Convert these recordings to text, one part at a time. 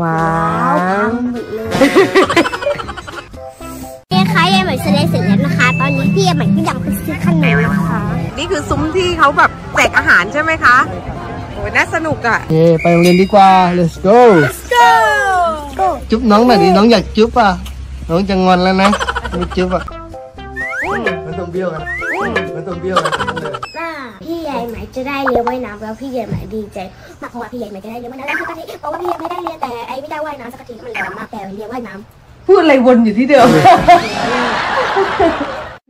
ว้าวเนี่ยค่ะยายใหม่แสดงเสร็จแล้วนะคะ ตอนนี้พี่ยายใหม่ก็ยังไปซื้อขนมนะคะ นี่คือซุ้มที่เขาแบบแจกอาหารใช่ไหมคะโอ้ยน่าสนุกอะโอเคไปโรงเรียนดีกว่า let's go จุ๊บน้องหน่อยดิน้องอยากจุ๊บอะน้องจะงอนแล้วนะไม่จุ๊บอะไม่ต้องเบี้ยวกันไม่ต้องเบี้ยวกันเลยน่า พี่ใหญ่ไหมจะได้เรียนว่ายน้ำแล้วพี่ใหญ่ไหมดีใจมากเพราะว่าพี่ใหญ่ไหมจะได้เรียนว่ายน้ำแล้วสักทีเพราะว่าพี่ใหญ่ไม่ได้เรียนแต่ไอ้ไม่ได้ว่ายน้ำสักทีมันร้อนมากแต่เรียนว่ายน้ำพูดอะไรวนอยู่ที่เดิม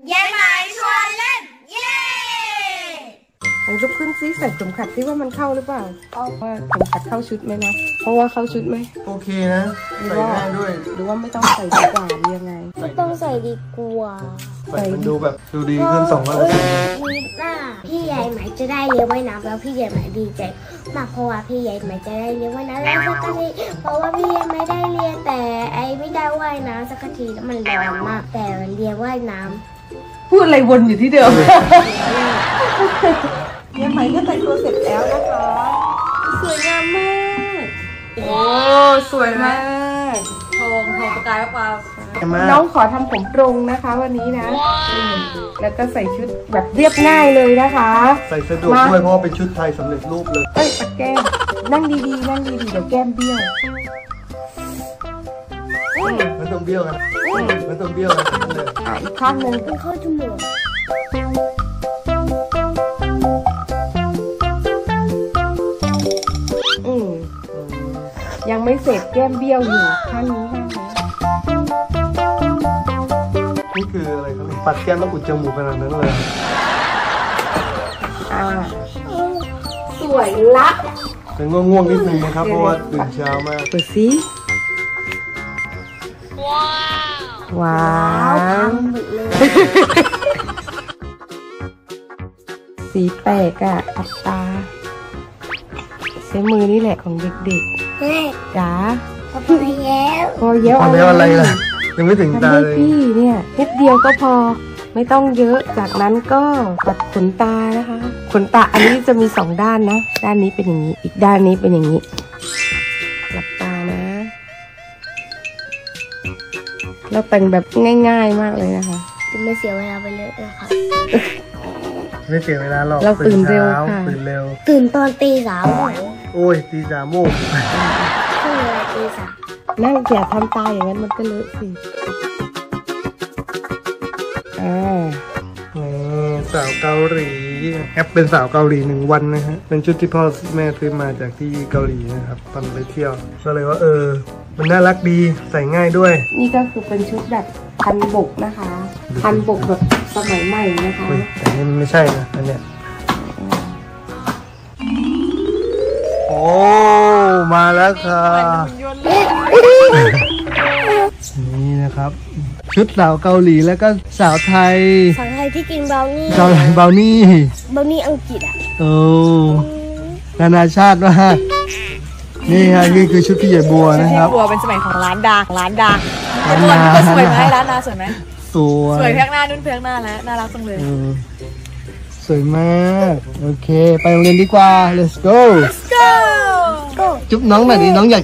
ำยายไหมช่วย ของลุกขึ้นซิใส่เข็มขัดซิว่ามันเข้าหรือเปล่าว่าเข็มขัดเข้าชุดไหมนะ เพราะว่าเข้าชุดไหม โอเคนะใส่ง่ายด้วย หรือว่าไม่ต้องใส่ดีกว่าหรือยังไงต้องใส่ดีกว่าใส่มันดูแบบดูดีขึ้นสองร้อยเปอร์เซ็นต์มีหน้าพี่ใหญ่ไหมจะได้เรียนว่ายน้ำแล้วพี่ใหญ่ไหมดีใจมากเพราะว่าพี่ใหญ่ไหมจะได้เรียนว่ายน้ำแล้วสักทีเพราะว่าพี่ใหญ่ไม่ได้เรียนแต่ไอ้ไม่ได้ว่ายน้ำสักทีแล้วมันร้อนมาก แต่เรียนว่ายน้ำพูดอะไรวนอยู่ที่เดิม เนี่ยไหมก็แต่งตัวเสร็จแล้วนะคะ สวยงามมาก โอ้สวยมากทองทองประกายเปล่าน้องขอทำผมตรงนะคะวันนี้นะอืมแล้วก็ใส่ชุดแบบเรียบง่ายเลยนะคะ ใส่สะดวกด้วยเพราะว่าเป็นชุดไทยสำเร็จรูปเลย เอ้ยปัดแก้ม นั่งดีๆ นั่งดีๆ เดี๋ยวแก้มเบี้ยวไม่ต้องเบี้ยวกันไม่ต้องเบี้ยวกันเลยอะอีกข้างหนึ่งมันเข้าจมูก ไม่เสร็จแก้มเบี้ยวอยู่ข้างนี้ข้างนี้นี่คืออะไรครับปัดแก้มแล้วอุดจมูกขนาดนั้นเลย อ่าสวยละเป็นง่วงๆนิดนึงนะครับ เพราะว่าตื่นเช้ามากเปิดสิว้าวสีแปลกอะอับตาใช้มือนี่แหละของเด็กเฮ้ยๆ จ๋าพอพอแล้วพอเยอะพอแล้วอะไรล่ะยังไม่ถึงทำตาให้เลยพี่เนี่ยนิดเดียวก็พอไม่ต้องเยอะ จากนั้นก็ปัดขนตานะคะ ขนตาอันนี้จะมีสองด้านนะ ด้านนี้เป็นอย่างนี้ อีกด้านนี้เป็นอย่างนี้ หลับตานะ เราแต่งแบบง่าย ๆมากเลยนะคะ จะไม่เสียเวลาไปเลยนะคะไม่เสียเวลาหรอก เราตื่นเร็วช้าค่ะ ตื่นเร็ว ตื่นตอนตีสาม โอ้ยตีสามโมงช่วงเวลาตีสามนั่งอย่าทำตาอย่างนั้นมันก็เลอะสิอ่านี่สาวเกาหลีแอปเป็นสาวเกาหลีหนึ่งวันนะฮะเป็นชุดที่พ่อแม่ซื้อมาจากที่เกาหลีนะครับตอนไปเที่ยว ก็เลยว่าเออ มันน่ารักดีใส่ง่ายด้วย นี่ก็คือเป็นชุดแบบพันบกนะคะ พันบกแบบสมัยใหม่นะคะเฮ้ยแต่นี่มันไม่ใช่นะอันเนี้ยโอ้ มาแล้วค่ะนี่นะครับ ชุดสาวเกาหลีแล้วก็สาวไทย สาวไทยที่กินเบลนี่สาวไทยเบานี่เบลนี่อังกฤษอะโอ้นานาชาติมากนี่ฮะนี่คือชุดพี่ใหญ่บัวนะครับบัวเป็นสมัยของร้านดังร้านดังร้านร้านนาก็สวยไหมร้านนาสวยไหมสวยสวยเพียงหน้านุ่นเพียงหน้าแล้วน่ารักจังเลยเออสวยมาก โอเค ไปโรงเรียนดีกว่า let's go go จุ๊บน้องหน่อยดิน้องอ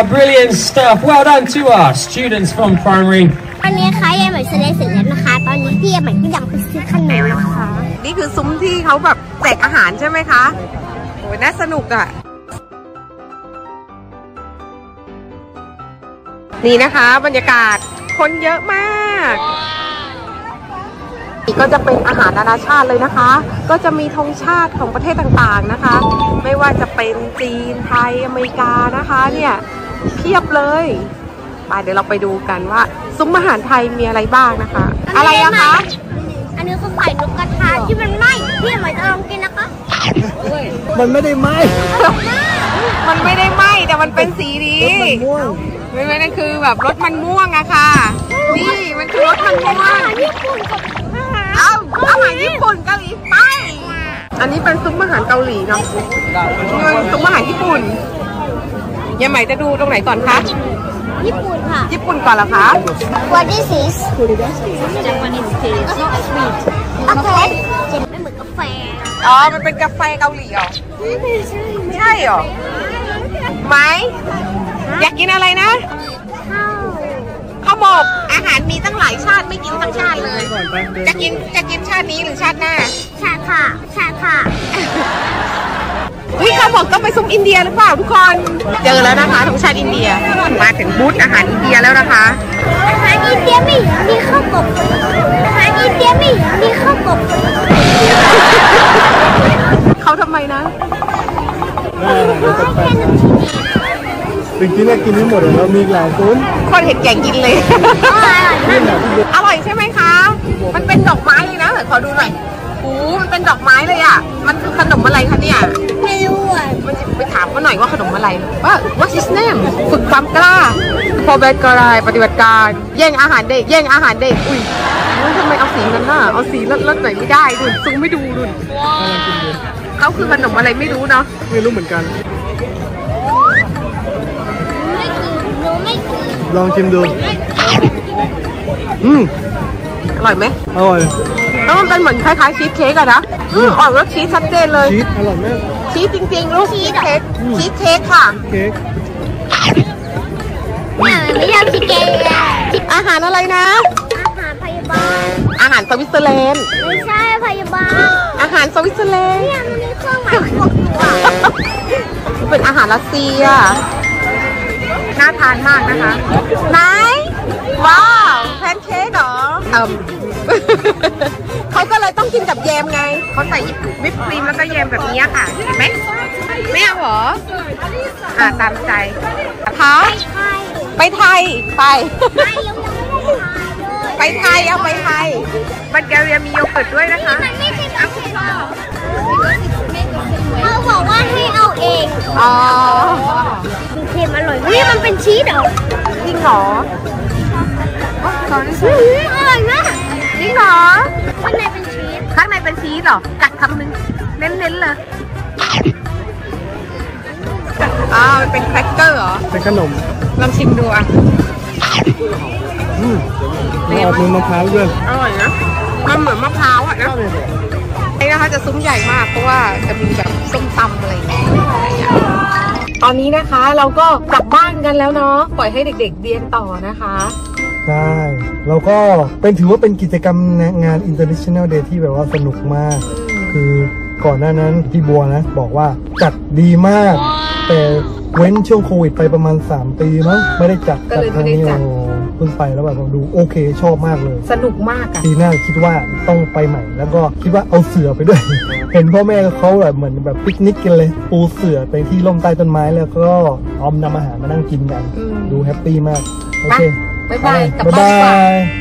Uh, brilliant stuff. Well done to our students from primary อันนี้ค่ะยายใหม่แสดงเสร็จแล้วนะคะ ตอนนี้พี่ยายใหม่ก็ยังไปซื้อขนมนะคะ นี่คือซุ้มที่เขาแบบแจกอาหารใช่ไหมคะ โอ้ยน่าสนุกอะ นี่นะคะ บรรยากาศคนเยอะมากนี่ก็จะเป็นอาหารนานาชาติเลยนะคะ ก็จะมีธงชาติของประเทศต่างๆนะคะ ไม่ว่าจะเป็นจีนไทยอเมริกานะคะเนี่ย เพียบเลยไปเดี๋ยวเราไปดูกันว่า ซุ้มอาหารไทยมีอะไรบ้างนะคะ อะไรอะคะ อันนี้ก็ไข่นกกระทาที่มันไหม้พี่ยายใหม่จะลองกินนะคะมันไม่ได้ไหมมันไม่ได้ไหมแต่มันเป็นสีนี้มันม่วงไม่ไม่นั่นคือแบบรสมันม่วงอะค่ะ นี่มันคือรสมันม่วงญี่ปุ่นกับอาหารเอ้าอาหารญี่ปุ่นเกาหลีไป อันนี้เป็นซุ้มอาหารเกาหลีเนาะนี่มันซุ้มอาหารญี่ปุ่น ยังไหมจะดูตรงไหนก่อนคะ ญี่ปุ่นค่ะ ญี่ปุ่นก่อนเหรอคะ What is this Japanese tea It's not sweet โอเคเจ็บไม่เหมือนกาแฟ อ๋อ มันเป็นกาแฟเกาหลีเหรอใช่เหรอไหมอยากกินอะไรนะ ข้าวข้าวหมก อาหารมีตั้งหลายชาติไม่กินทั้งชาติเลย จะกินจะกินชาตินี้หรือชาติหน้า ชาค่ะ ชาค่ะ วิข้าวหมกต้องไปซุ้มอินเดียหรือเปล่าทุกคน เจอแล้วนะคะธงชาติอินเดีย มาถึงบูธอาหารอินเดียแล้วนะคะ อาหารอินเดียไม่มีข้าวกบอาหารอินเดียไม่มีข้าวกบเขาทำไมนะจริงๆเนี่ยกินไม่หมดเลยเรามีอีกหลายซุ้มคนเห็นแก่งกินเลย อร่อยใช่ไหมคะ มันเป็นดอกไม้เลยนะ ขอดูหน่อย โอ้มันเป็นดอกไม้เลยอะ มันคือขนมอะไรคะเนี่ย ไม่รู้อะมันจะไปถามเขาหน่อยว่าขนมอะไรว่า what's his name ฝึกความกล้าพอแบดกระไรปฏิบัติการ แย่งอาหารเด็ก แย่งอาหารเด็ก อุ้ยแล้วทำไมเอาสีนั้นน่ะ เอาสีเลิศๆหน่อยไม่ได้ดุนซูมไม่ดูดุนเขาคือขนมอะไรไม่รู้เนาะ ไม่รู้เหมือนกันไม่กินหนูไม่กินลองชิมดู อืม อร่อยไหมอร่อยแล้วมันเป็นเหมือนคล้ายๆชีสเค้กอะนะอืมออกรสชีสชัดเจนเลย ชีสอร่อยมากชีสจริงๆลูกชีสเค้กชีสเค้กค่ะเค้กเนี่ยมันไม่ยอมกินเกลืออาหารอะไรนะ อาหารพยาบาล อาหารสวิตเซอร์แลนด์ ไม่ใช่พยาบาล อาหารสวิตเซอร์แลนด์เนี่ยมันมีเครื่องหมายบวกตัวเป็นอาหารรัสเซีย น่าทานมากนะคะ ไหน ว้าวแพนเค้ กเหรอเอิ่มเขาก็เลยต้องกินกับแยมไง เขาใส่วิปครีมแล้วก็แยมแบบนี้ค่ะ เห็นไหมไม่เอาเหรอ อ่าตามใจคะใช่ไปไทย ไปไม่ยังไม่ได้ทานเลยไปไทย เอาไปไทย บัลแกเรียมีโยเกิร์ตด้วยนะคะมันไม่ใช่กาแฟเขาบอกว่าให้เอาเอง อ๋อเค็มอร่อยเฮ้ยมันเป็นชีสเหรอ จริงเหรอโอ้ งเหรอ ข้างในเป็นชีสข้างในเป็นชีสเหรอ กัดคำหนึ่งเน้นๆเลย อ้าวมันเป็นแครกเกอร์เหรอ เป็นขนมลองชิมดูอะอืมมันออกมือมะพร้าวด้วยอร่อยนะ มันเหมือนมะพร้าวอะนะนี่นะคะจะซุ้มใหญ่มากเพราะว่าจะมีแบบส้มตำอะไรอย่างเงี้ยตอนนี้นะคะเราก็กลับบ้านกันแล้วเนาะปล่อยให้เด็ก ๆเรียนต่อนะคะ ใช่แล้วก็เป็นถือว่าเป็นกิจกรรมงาน International Day ที่แบบว่าสนุกมาก คือก่อนหน้านั้นพี่บัวนะ บอกว่าจัดดีมาก แต่เว้นช่วงโควิดไปประมาณ 3 ปีมั้งไม่ได้จัดก็เลยครั้งไม่นี้ได้จัด โอ้เพิ่งไปแล้วแบบดูโอเคชอบมากเลย สนุกมากอะ ปีหน้าคิดว่าต้องไปใหม่ แล้วก็คิดว่าเอาเสื่อไปด้วย เห็นพ่อแม่เขาแบบเหมือนแบบปิกนิกกันเลย ปูเสื่อไปที่ร่มใต้ต้นไม้แล้วก็เอาน้ำอาหารมานั่งกินกัน อืม ดูแฮปปี้มาก โอเคบ๊า ยบาย